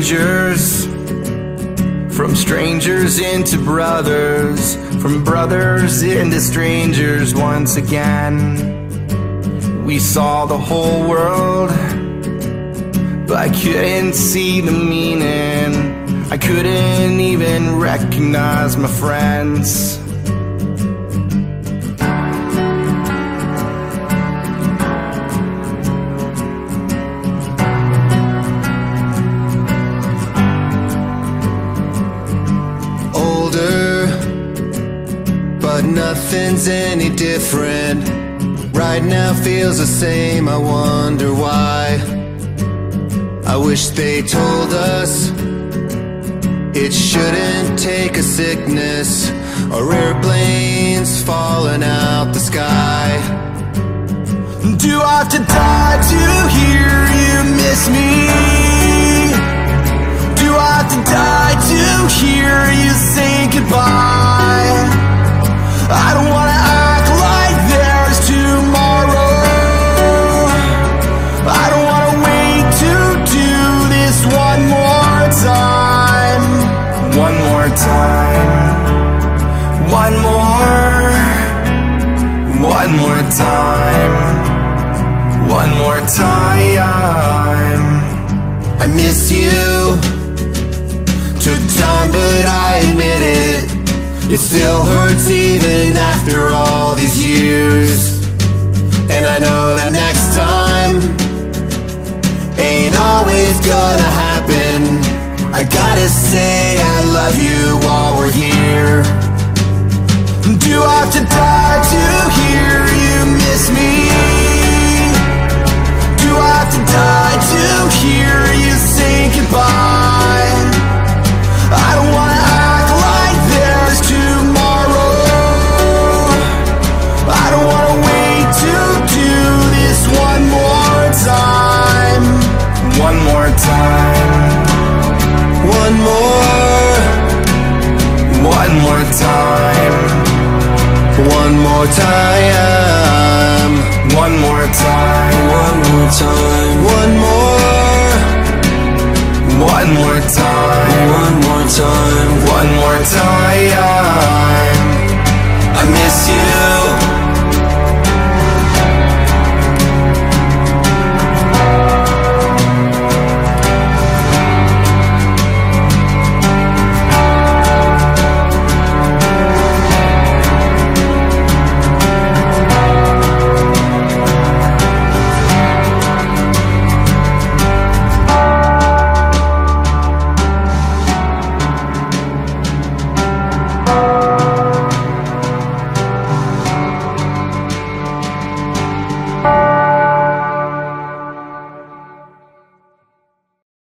strangers. From strangers into brothers, from brothers into strangers once again. We saw the whole world, but I couldn't see the meaning. I couldn't even recognize my friends. But nothing's any different. Right now feels the same, I wonder why. I wish they told us it shouldn't take a sickness or airplanes falling out the sky. Do I have to die to hear you miss me? One more time. One more time. I miss you. Took time, but I admit it. It still hurts even after all these years. And I know that next time ain't always gonna happen. I gotta say I love you. Do I have to die to hear you miss me? Do I have to die to hear you say goodbye? I don't wanna act like there's tomorrow. I don't wanna wait to do this one more time. One more time. One more, One more time. One more time, One more time. one more time, one more, One more time. one more time. One more time.